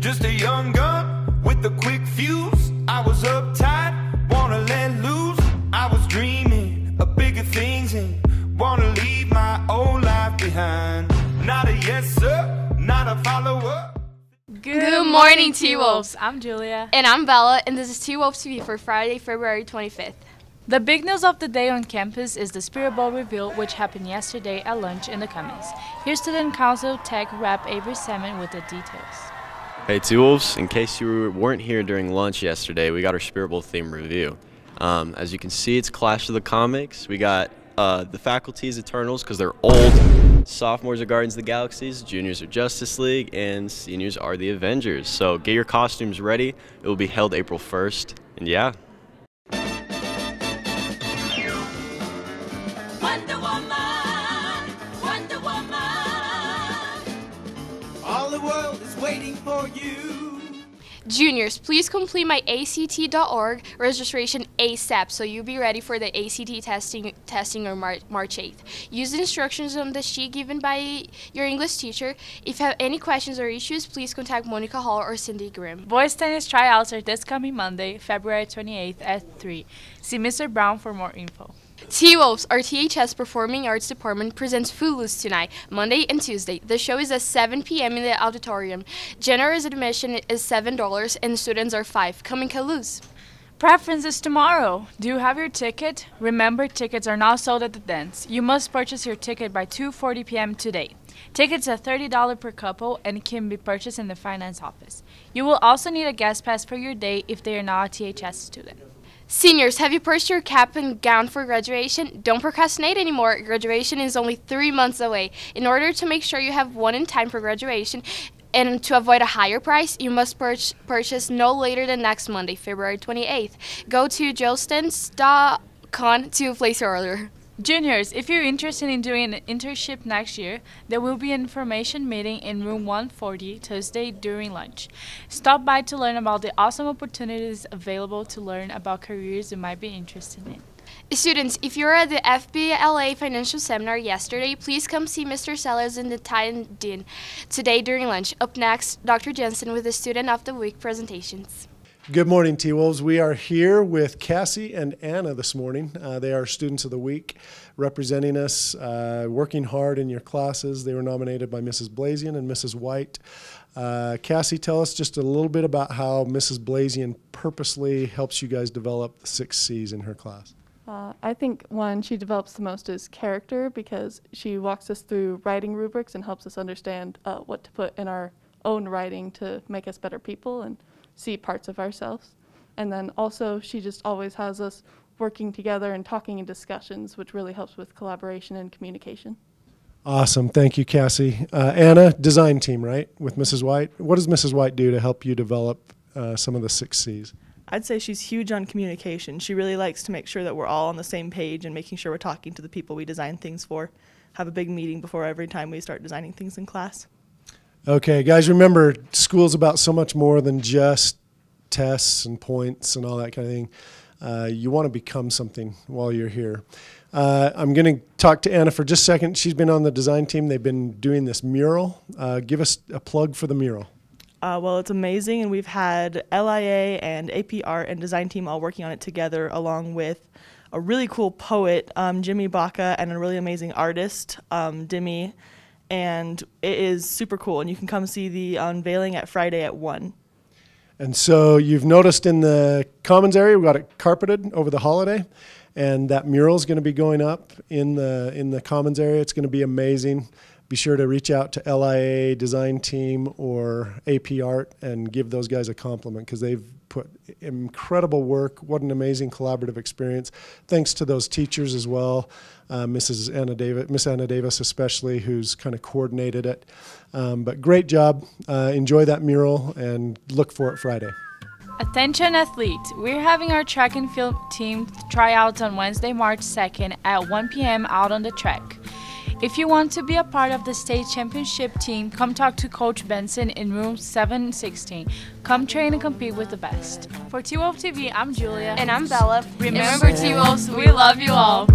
Just a young gun with a quick fuse. I was uptight, wanna let loose. I was dreaming of bigger things and wanna leave my old life behind. Not a yes, sir, not a follower. Good, Good morning, T-Wolves. I'm Julia. And I'm Bella, and this is T Wolves TV for Friday, February 25th. The big news of the day on campus is the Spirit Bowl reveal, which happened yesterday at lunch in the commons. Here's Student Council Tech Rep Avery Salmon with the details. Hey, T-Wolves, in case you weren't here during lunch yesterday, we got our Spirit Bowl theme review. Um, as you can see, it's Clash of the Comics. We got uh, the faculty's Eternals because they're old. Sophomores are Guardians of the Galaxies, juniors are Justice League, and seniors are the Avengers. So get your costumes ready. It will be held April 1st. And yeah, waiting for you. Juniors, please complete my ACT.org registration ASAP so you'll be ready for the ACT testing testing on Mar- March 8th. Use the instructions on the sheet given by your English teacher. If you have any questions or issues, please contact Monica Hall or Cindy Grimm. Boys tennis tryouts are this coming Monday, February 28th at 3. See Mr. Brown for more info. T Wolves, our THS Performing Arts Department presents Footloose tonight, Monday and Tuesday. The show is at 7 p.m. in the auditorium. Generous admission is $7 and students are 5 Come and cut loose. Preferences tomorrow. Do you have your ticket? Remember, tickets are not sold at the dance. You must purchase your ticket by 2:40 p.m. today. Tickets are $30 per couple and can be purchased in the finance office. You will also need a guest pass for your day if they are not a THS student. Seniors, have you purchased your cap and gown for graduation? Don't procrastinate anymore. Graduation is only three months away. In order to make sure you have one in time for graduation, and to avoid a higher price, you must purch- purchase no later than next Monday, February 28th. Go to jostens.com to place your order. Juniors, if you're interested in doing an internship next year, there will be an information meeting in room 140 Tuesday during lunch. Stop by to learn about the awesome opportunities available to learn about careers you might be interested in. Students, if you were at the FBLA financial seminar yesterday, please come see Mr. Sellers in the Titan Dean today during lunch. Up next, Dr. Jensen with the Student of the Week presentations. Good morning, T Wolves. We are here with Cassie and Anna this morning. Uh, they are students of the week, representing us, uh, working hard in your classes. They were nominated by Mrs. Blazian and Mrs. White. Uh, Cassie, tell us just a little bit about how Mrs. Blazian purposely helps you guys develop the six C's in her class. Uh, I think one she develops the most is character because she walks us through writing rubrics and helps us understand uh, what to put in our own writing to make us better people and see parts of ourselves. And then also, she just always has us working together and talking in discussions, which really helps with collaboration and communication. Awesome. Thank you, Cassie. Uh, Anna, design team, right? With Mrs. White. What does Mrs. White do to help you develop uh, some of the six C's? I'd say she's huge on communication. She really likes to make sure that we're all on the same page and making sure we're talking to the people we design things for. Have a big meeting before every time we start designing things in class. Okay, guys, remember school's about so much more than just tests and points and all that kind of thing. Uh, you want to become something while you're here. Uh, I'm going to talk to Anna for just a second. She's been on the design team. They've been doing this mural. Uh, give us a plug for the mural. Uh, well, it's amazing, and we've had LIA and AP Art and design team all working on it together, along with a really cool poet, um, Jimmy Baca, and a really amazing artist, um, Dimi. And it is super cool, and you can come see the unveiling at Friday at 1. And so you've noticed in the commons area, we got it carpeted over the holiday, and that mural is going to be going up in the in the commons area. It's going to be amazing. Be sure to reach out to LIA design team or AP Art and give those guys a compliment because they've put incredible work. What an amazing collaborative experience. Thanks to those teachers as well, uh, Mrs. Anna Davis, Miss Anna Davis especially, who's kind of coordinated it. Um, but great job. Uh, enjoy that mural and look for it Friday. Attention athletes, we're having our track and field team tryouts on Wednesday, March 2nd at 1 p.m. out on the track. If you want to be a part of the state championship team, come talk to Coach Benson in room 716. Come train and compete with the best. For T-Wolf TV, I'm Julia. And I'm Bella. Remember, T-Wolves, we love you all.